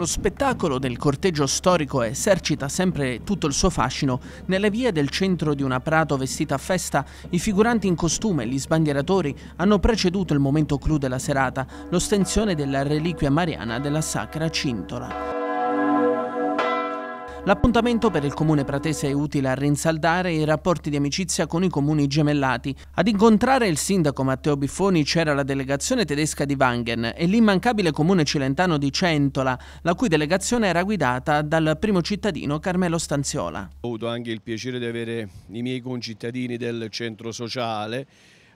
Lo spettacolo del corteggio storico esercita sempre tutto il suo fascino. Nelle vie del centro di una Prato vestita a festa, i figuranti in costume e gli sbandieratori hanno preceduto il momento clou della serata, l'ostensione della reliquia mariana della Sacra Cintola. L'appuntamento per il comune pratese è utile a rinsaldare i rapporti di amicizia con i comuni gemellati. Ad incontrare il sindaco Matteo Biffoni c'era la delegazione tedesca di Wangen e l'immancabile comune cilentano di Centola, la cui delegazione era guidata dal primo cittadino Carmelo Stanziola. Ho avuto anche il piacere di avere i miei concittadini del centro sociale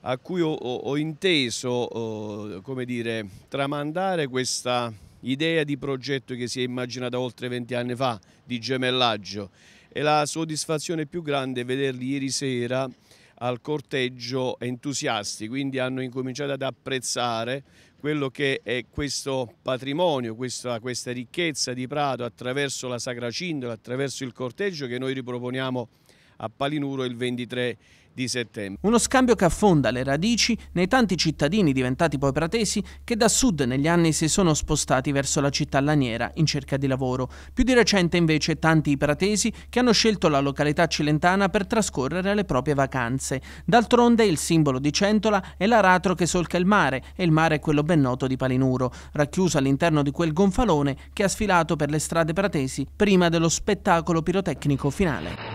a cui ho, ho, ho inteso oh, dire, tramandare questa idea di progetto che si è immaginata oltre 20 anni fa di gemellaggio. E la soddisfazione più grande è vederli ieri sera al corteggio entusiasti, quindi hanno incominciato ad apprezzare quello che è questo patrimonio, questa, questa ricchezza di Prato attraverso la Sacra Cindola, attraverso il corteggio che noi riproponiamo a Palinuro il 23 di settembre. Uno scambio che affonda le radici nei tanti cittadini diventati poi pratesi che da sud negli anni si sono spostati verso la città laniera in cerca di lavoro. Più di recente invece tanti pratesi che hanno scelto la località cilentana per trascorrere le proprie vacanze. D'altronde il simbolo di Centola è l'aratro che solca il mare e il mare è quello ben noto di Palinuro, racchiuso all'interno di quel gonfalone che ha sfilato per le strade pratesi prima dello spettacolo pirotecnico finale.